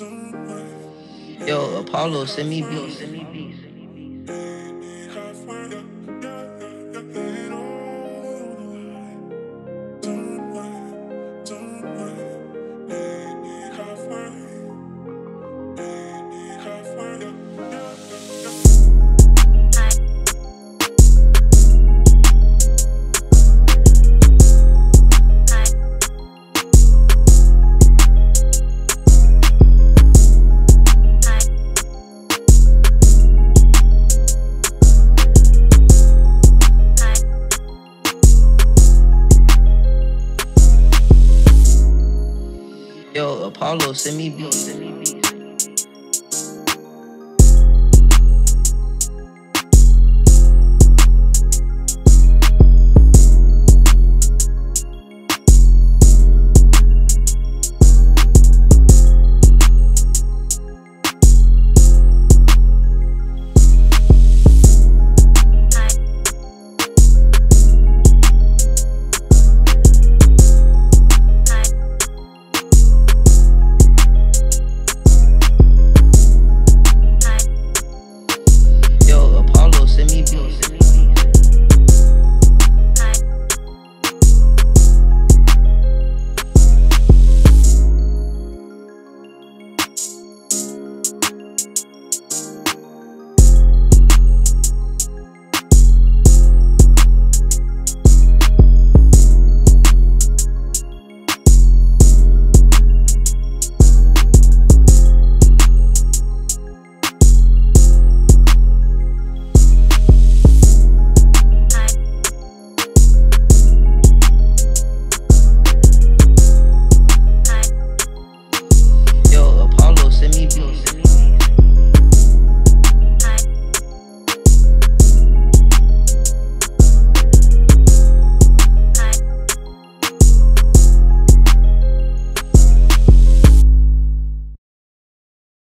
Yo, Apollo, send me beats. Yo, Apollo, send me beats. She feels